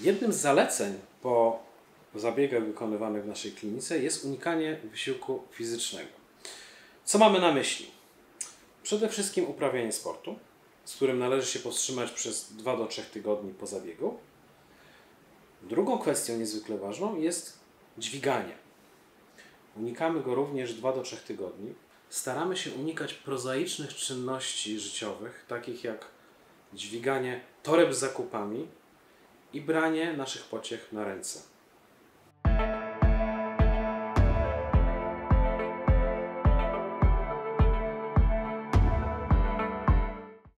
Jednym z zaleceń po zabiegach wykonywanych w naszej klinice jest unikanie wysiłku fizycznego. Co mamy na myśli? Przede wszystkim uprawianie sportu, z którym należy się powstrzymać przez 2 do 3 tygodni po zabiegu. Drugą kwestią niezwykle ważną jest dźwiganie. Unikamy go również 2 do 3 tygodni. Staramy się unikać prozaicznych czynności życiowych, takich jak dźwiganie toreb z zakupami i branie naszych pociech na ręce.